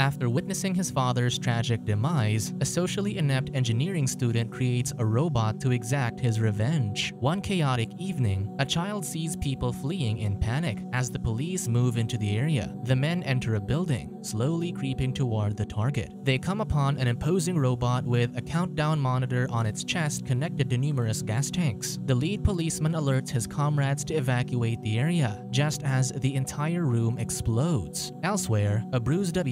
After witnessing his father's tragic demise, a socially inept engineering student creates a robot to exact his revenge. One chaotic evening, a child sees people fleeing in panic as the police move into the area. The men enter a building, slowly creeping toward the target. They come upon an imposing robot with a countdown monitor on its chest connected to numerous gas tanks. The lead policeman alerts his comrades to evacuate the area, just as the entire room explodes. Elsewhere, a bruised up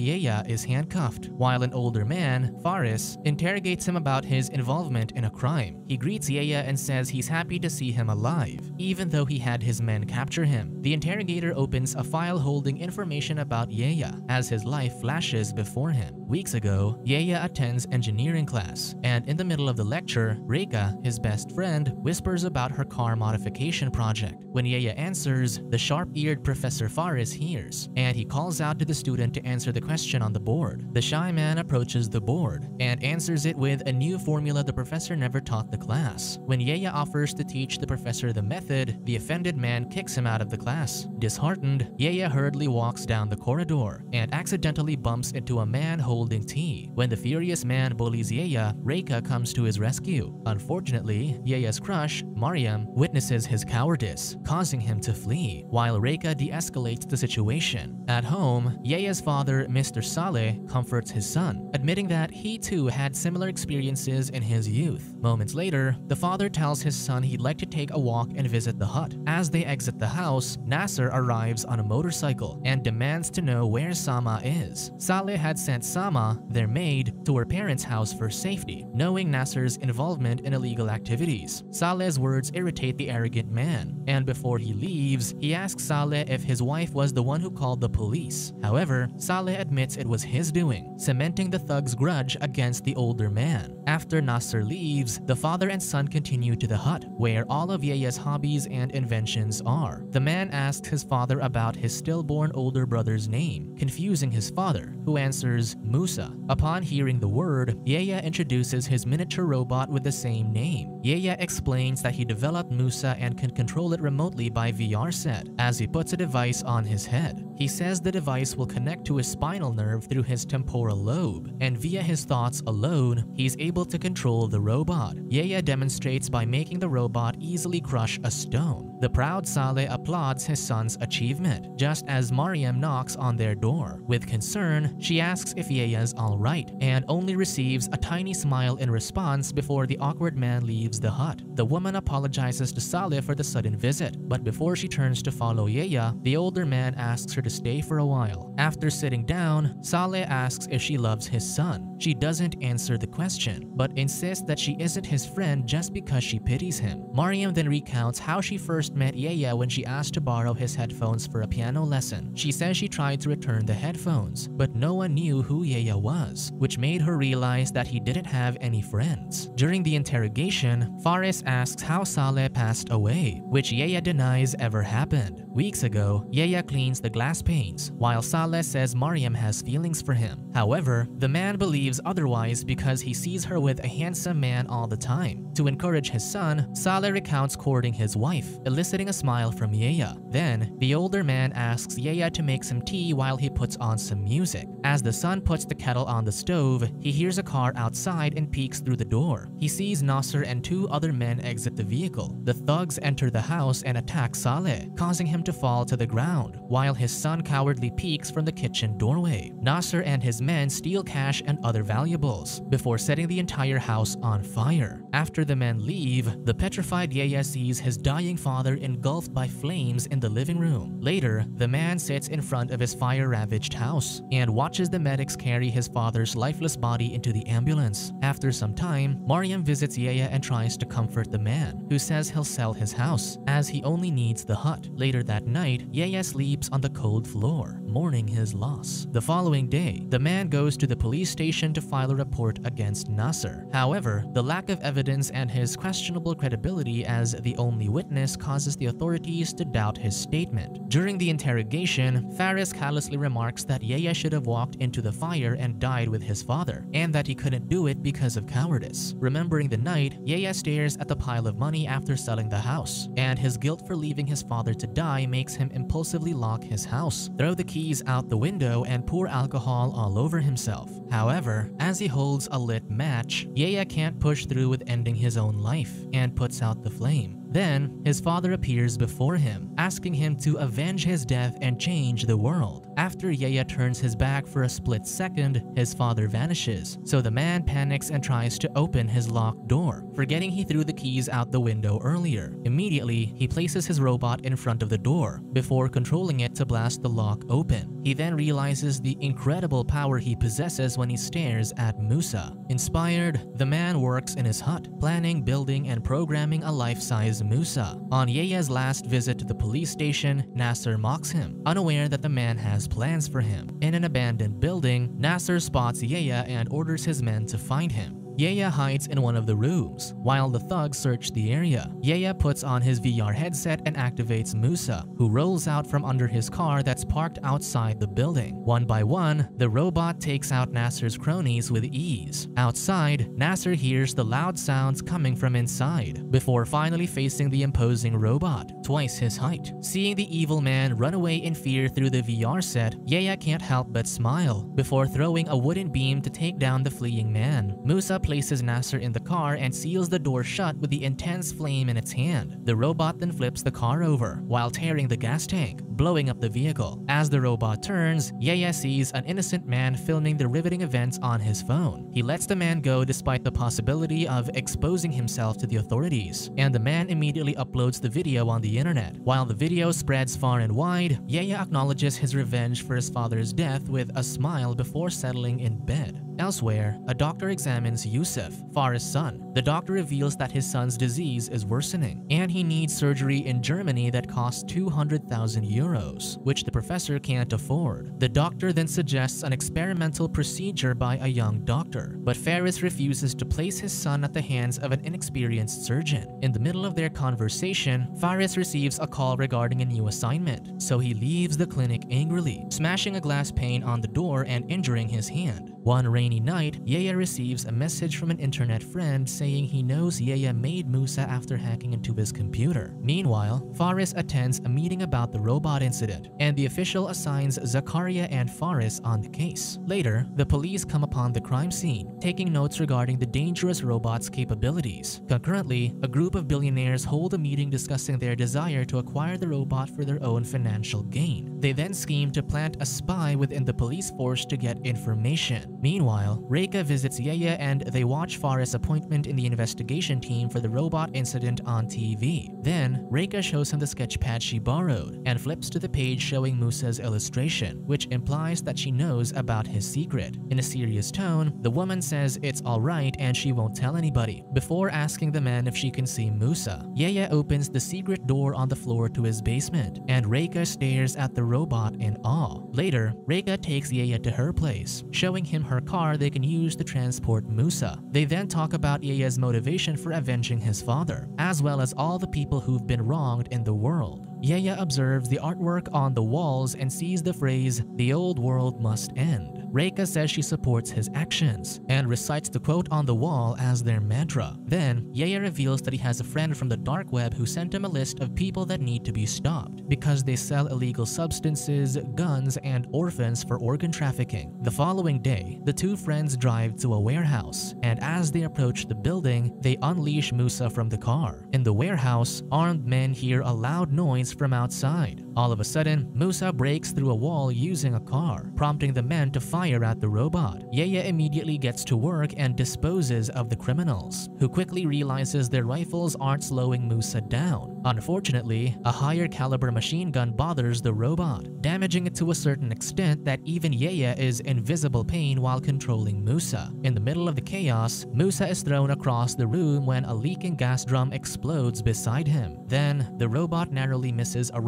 Is handcuffed, while an older man, Faris, interrogates him about his involvement in a crime. He greets Yehia and says he's happy to see him alive, even though he had his men capture him. The interrogator opens a file holding information about Yehia as his life flashes before him. Weeks ago, Yehia attends engineering class, and in the middle of the lecture, Reika, his best friend, whispers about her car modification project. When Yehia answers, the sharp-eared Professor Faris hears, and he calls out to the student to answer the question on the board. The shy man approaches the board and answers it with a new formula the professor never taught the class. When Yehia offers to teach the professor the method, the offended man kicks him out of the class. Disheartened, Yehia hurriedly walks down the corridor and accidentally bumps into a man holding tea. When the furious man bullies Yehia, Reika comes to his rescue. Unfortunately, Yehia's crush, Mariam, witnesses his cowardice, causing him to flee, while Reika de-escalates the situation. At home, Yehia's father, Mr. Saleh, comforts his son, admitting that he too had similar experiences in his youth. Moments later, the father tells his son he'd like to take a walk and visit the hut. As they exit the house, Nasser arrives on a motorcycle and demands to know where Sama is. Saleh had sent Sama, their maid, to her parents' house for safety, knowing Nasser's involvement in illegal activities. Saleh's words irritate the arrogant man, and before he leaves, he asks Saleh if his wife was the one who called the police. However, Saleh admits it was his doing, cementing the thug's grudge against the older man. After Nasser leaves, the father and son continue to the hut, where all of Yehia's hobbies and inventions are. The man asks his father about his stillborn older brother's name, confusing his father, who answers Musa. Upon hearing the word, Yehia introduces his miniature robot with the same name. Yehia explains that he developed Musa and can control it remotely by VR set, as he puts a device on his head. He says the device will connect to his spinal nerve through his temporal lobe, and via his thoughts alone, he's able to control the robot. Yehia demonstrates by making the robot easily crush a stone. The proud Saleh applauds his son's achievement, just as Mariam knocks on their door. With concern, she asks if Yehia's alright, and only receives a tiny smile in response before the awkward man leaves the hut. The woman apologizes to Saleh for the sudden visit, but before she turns to follow Yehia, the older man asks her to stay for a while. After sitting down, Saleh asks if she loves his son. She doesn't answer the question, but insists that she isn't his friend just because she pities him. Mariam then recounts how she first met Yehia when she asked to borrow his headphones for a piano lesson. She says she tried to return the headphones, but no one knew who Yehia was, which made her realize that he didn't have any friends. During the interrogation, Faris asks how Saleh passed away, which Yehia denies ever happened. Weeks ago, Yehia cleans the glass panes, while Saleh says Mariam has feelings for him. However, the man believes otherwise because he sees her with a handsome man all the time. To encourage his son, Saleh recounts courting his wife, eliciting a smile from Yehia. Then, the older man asks Yehia to make some tea while he puts on some music. As the son puts the kettle on the stove, he hears a car outside and peeks through the door. He sees Nasser and two other men exit the vehicle. The thugs enter the house and attack Saleh, causing him to fall to the ground, while his son cowardly peeks from the kitchen doorway. Nasser and his men steal cash and other valuables, before setting the entire house on fire. After the men leave, the petrified Yehia sees his dying father engulfed by flames in the living room. Later, the man sits in front of his fire-ravaged house and watches the medics carry his father's lifeless body into the ambulance. After some time, Mariam visits Yehia and tries to comfort the man, who says he'll sell his house, as he only needs the hut. Later that night, Yehia sleeps on the cold floor, mourning his loss. The following day, the man goes to the police station to file a report against Nasser. However, the lack of evidence and his questionable credibility as the only witness causes the authorities to doubt his statement. During the interrogation, Faris callously remarks that Yehia should have walked into the fire and died with his father, and that he couldn't do it because of cowardice. Remembering the night, Yehia stares at the pile of money after selling the house, and his guilt for leaving his father to die makes him impulsively lock his house, throw the keys out the window, and pour alcohol all over himself. However, as he holds a lit match, Yehia can't push through with ending his own life and puts out the flame. Then, his father appears before him, asking him to avenge his death and change the world. After Yehia turns his back for a split second, his father vanishes, so the man panics and tries to open his locked door, forgetting he threw the keys out the window earlier. Immediately, he places his robot in front of the door, before controlling it to blast the lock open. He then realizes the incredible power he possesses when he stares at Musa. Inspired, the man works in his hut, planning, building, and programming a life-size Musa. On Yehia's last visit to the police station, Nasser mocks him, unaware that the man has plans for him. In an abandoned building, Nasser spots Yehia and orders his men to find him. Yehia hides in one of the rooms, while the thugs search the area. Yehia puts on his VR headset and activates Musa, who rolls out from under his car that's parked outside the building. One by one, the robot takes out Nasser's cronies with ease. Outside, Nasser hears the loud sounds coming from inside, before finally facing the imposing robot, twice his height. Seeing the evil man run away in fear through the VR set, Yehia can't help but smile, before throwing a wooden beam to take down the fleeing man. Musa places Nasser in the car and seals the door shut with the intense flame in its hand. The robot then flips the car over, while tearing the gas tank, blowing up the vehicle. As the robot turns, Yehia sees an innocent man filming the riveting events on his phone. He lets the man go despite the possibility of exposing himself to the authorities, and the man immediately uploads the video on the internet. While the video spreads far and wide, Yehia acknowledges his revenge for his father's death with a smile before settling in bed. Elsewhere, a doctor examines Yusuf, Faris' son. The doctor reveals that his son's disease is worsening, and he needs surgery in Germany that costs 200,000 euros, which the professor can't afford. The doctor then suggests an experimental procedure by a young doctor, but Faris refuses to place his son at the hands of an inexperienced surgeon. In the middle of their conversation, Faris receives a call regarding a new assignment, so he leaves the clinic angrily, smashing a glass pane on the door and injuring his hand. One rainy night, Yehia receives a message from an internet friend saying he knows Yehia made Musa after hacking into his computer. Meanwhile, Faris attends a meeting about the robot incident, and the official assigns Zakaria and Faris on the case. Later, the police come upon the crime scene, taking notes regarding the dangerous robot's capabilities. Concurrently, a group of billionaires hold a meeting discussing their desire to acquire the robot for their own financial gain. They then scheme to plant a spy within the police force to get information. Meanwhile, Reika visits Yehia and they watch Faris' appointment in the investigation team for the robot incident on TV. Then, Reika shows him the sketchpad she borrowed and flips to the page showing Musa's illustration, which implies that she knows about his secret. In a serious tone, the woman says it's alright and she won't tell anybody, before asking the man if she can see Musa. Yehia opens the secret door on the floor to his basement, and Reika stares at the robot in awe. Later, Reika takes Yehia to her place, showing him her car they can use to transport Musa. They then talk about Yehia's motivation for avenging his father, as well as all the people who've been wronged in the world. Yehia observes the artwork on the walls and sees the phrase, the old world must end. Reika says she supports his actions and recites the quote on the wall as their mantra. Then, Yehia reveals that he has a friend from the dark web who sent him a list of people that need to be stopped because they sell illegal substances, guns, and orphans for organ trafficking. The following day, the two friends drive to a warehouse, and as they approach the building, they unleash Musa from the car. In the warehouse, armed men hear a loud noise from outside. All of a sudden, Musa breaks through a wall using a car, prompting the men to fire at the robot. Yehia immediately gets to work and disposes of the criminals, who quickly realizes their rifles aren't slowing Musa down. Unfortunately, a higher caliber machine gun bothers the robot, damaging it to a certain extent that even Yehia is in visible pain while controlling Musa. In the middle of the chaos, Musa is thrown across the room when a leaking gas drum explodes beside him. Then, the robot narrowly misses a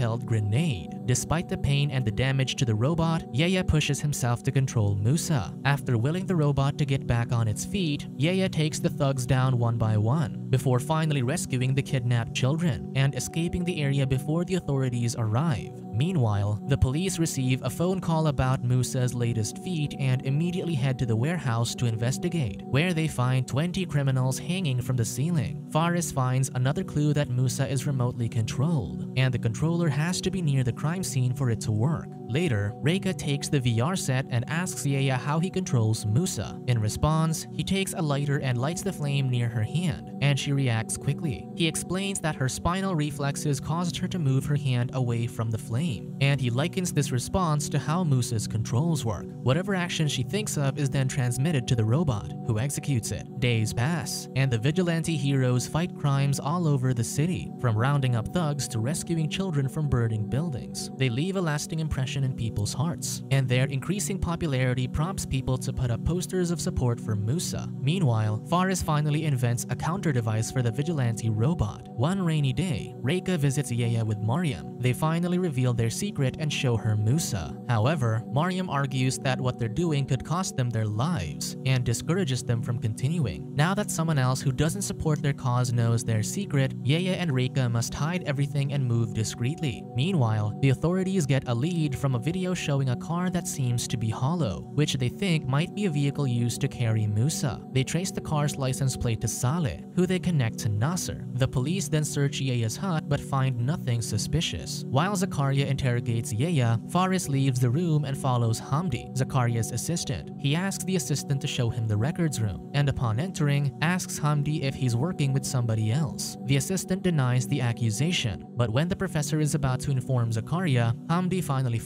rocket-propelled grenade. Despite the pain and the damage to the robot, Yehia pushes himself to control Musa. After willing the robot to get back on its feet, Yehia takes the thugs down one by one, before finally rescuing the kidnapped children and escaping the area before the authorities arrive. Meanwhile, the police receive a phone call about Musa's latest feat and immediately head to the warehouse to investigate, where they find 20 criminals hanging from the ceiling. Faris finds another clue that Musa is remotely controlled, and the controller has to be near the crime scene for it to work. Later, Reika takes the VR set and asks Yehia how he controls Musa. In response, he takes a lighter and lights the flame near her hand, and she reacts quickly. He explains that her spinal reflexes caused her to move her hand away from the flame, and he likens this response to how Musa's controls work. Whatever action she thinks of is then transmitted to the robot, who executes it. Days pass, and the vigilante heroes fight crimes all over the city, from rounding up thugs to rescuing children from burning buildings. They leave a lasting impression in people's hearts, and their increasing popularity prompts people to put up posters of support for Musa. Meanwhile, Faris finally invents a counter device for the vigilante robot. One rainy day, Reika visits Yehia with Mariam. They finally reveal their secret and show her Musa. However, Mariam argues that what they're doing could cost them their lives and discourages them from continuing. Now that someone else who doesn't support their cause knows their secret, Yehia and Reika must hide everything and move discreetly. Meanwhile, the authorities get a lead from a video showing a car that seems to be hollow, which they think might be a vehicle used to carry Musa. They trace the car's license plate to Saleh, who they connect to Nasser. The police then search Yehia's hut but find nothing suspicious. While Zakaria interrogates Yehia, Faris leaves the room and follows Hamdi, Zakaria's assistant. He asks the assistant to show him the records room, and upon entering, asks Hamdi if he's working with somebody else. The assistant denies the accusation, but when the professor is about to inform Zakaria, Hamdi finally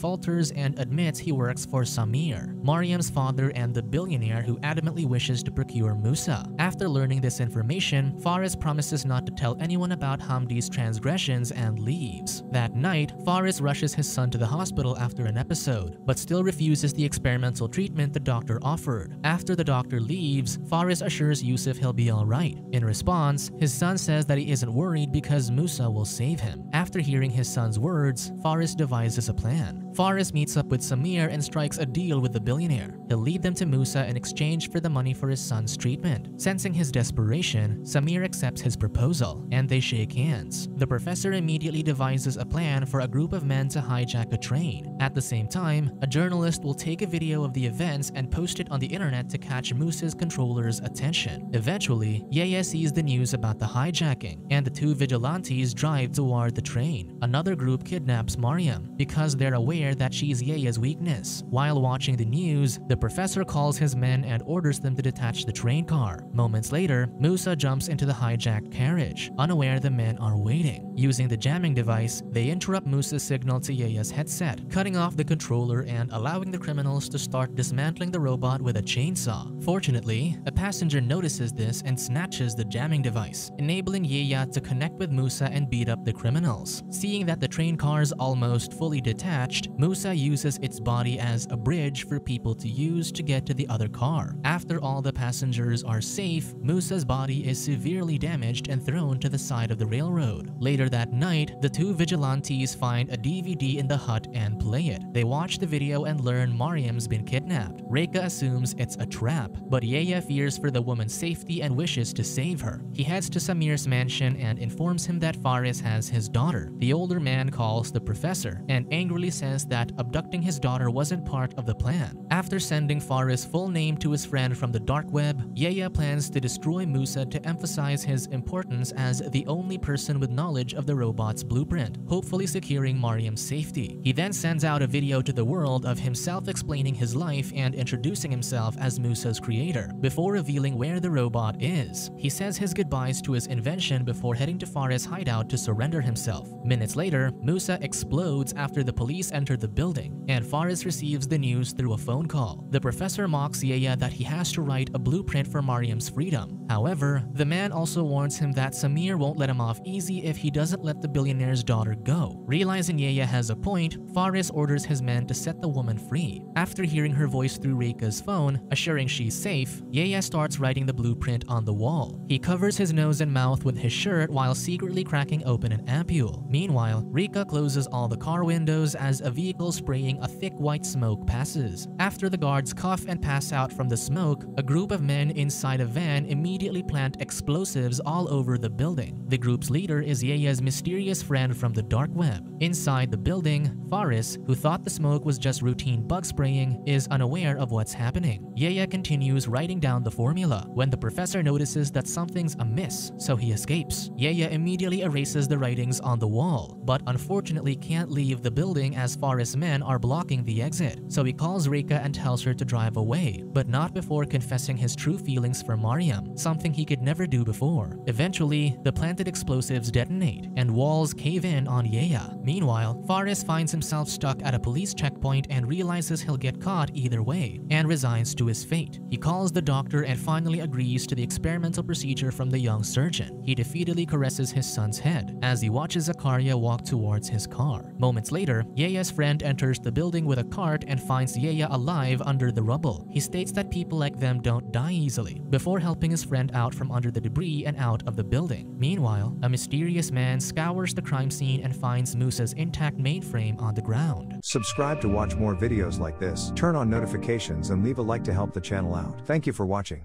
and admits he works for Samir, Mariam's father and the billionaire who adamantly wishes to procure Musa. After learning this information, Faris promises not to tell anyone about Hamdi's transgressions and leaves. That night, Faris rushes his son to the hospital after an episode, but still refuses the experimental treatment the doctor offered. After the doctor leaves, Faris assures Yusuf he'll be alright. In response, his son says that he isn't worried because Musa will save him. After hearing his son's words, Faris devises a plan. Faris meets up with Samir and strikes a deal with the billionaire. He'll lead them to Musa in exchange for the money for his son's treatment. Sensing his desperation, Samir accepts his proposal, and they shake hands. The professor immediately devises a plan for a group of men to hijack a train. At the same time, a journalist will take a video of the events and post it on the internet to catch Musa's controller's attention. Eventually, Yehia sees the news about the hijacking, and the two vigilantes drive toward the train. Another group kidnaps Mariam because they're aware that she's Yehia's weakness. While watching the news, the professor calls his men and orders them to detach the train car. Moments later, Musa jumps into the hijacked carriage, unaware the men are waiting. Using the jamming device, they interrupt Musa's signal to Yehia's headset, cutting off the controller and allowing the criminals to start dismantling the robot with a chainsaw. Fortunately, a passenger notices this and snatches the jamming device, enabling Yehia to connect with Musa and beat up the criminals. Seeing that the train car is almost fully detached, Musa uses its body as a bridge for people to use to get to the other car. After all the passengers are safe, Musa's body is severely damaged and thrown to the side of the railroad. Later that night, the two vigilantes find a DVD in the hut and play it. They watch the video and learn Mariam's been kidnapped. Reika assumes it's a trap, but Yehia fears for the woman's safety and wishes to save her. He heads to Samir's mansion and informs him that Faris has his daughter. The older man calls the professor and angrily says that abducting his daughter wasn't part of the plan. After sending Faris' full name to his friend from the dark web, Yehia plans to destroy Musa to emphasize his importance as the only person with knowledge of the robot's blueprint, hopefully securing Mariam's safety. He then sends out a video to the world of himself explaining his life and introducing himself as Musa's creator, before revealing where the robot is. He says his goodbyes to his invention before heading to Faris' hideout to surrender himself. Minutes later, Musa explodes after the police enter the building, and Faris receives the news through a phone call. The professor mocks Yehia that he has to write a blueprint for Mariam's freedom. However, the man also warns him that Samir won't let him off easy if he doesn't let the billionaire's daughter go. Realizing Yehia has a point, Faris orders his men to set the woman free. After hearing her voice through Reika's phone, assuring she's safe, Yehia starts writing the blueprint on the wall. He covers his nose and mouth with his shirt while secretly cracking open an ampule. Meanwhile, Rika closes all the car windows as a vehicle spraying a thick white smoke passes. After the guards cough and pass out from the smoke, a group of men inside a van immediately plant explosives all over the building. The group's leader is Yehia's mysterious friend from the dark web. Inside the building, Faris, who thought the smoke was just routine bug spraying, is unaware of what's happening. Yehia continues writing down the formula when the professor notices that something's amiss, so he escapes. Yehia immediately erases the writings on the wall, but unfortunately can't leave the building as Faris' men are blocking the exit. So he calls Rika and tells her to drive away, but not before confessing his true feelings for Mariam, something he could never do before. Eventually, the planted explosives detonate, and walls cave in on Yehia. Meanwhile, Faris finds himself stuck at a police checkpoint and realizes he'll get caught either way, and resigns to his fate. He calls the doctor and finally agrees to the experimental procedure from the young surgeon. He defeatedly caresses his son's head as he watches Zakaria walk towards his car. Moments later, Yehia's friend enters the building with a cart and finds Yehia alive under the rubble. He states that people like them don't die easily, before helping his friend out from under the debris and out of the building. Meanwhile, a mysterious man scours the crime scene and finds Musa's intact mainframe on the ground. Subscribe to watch more videos like this, turn on notifications and leave a like to help the channel out. Thank you for watching.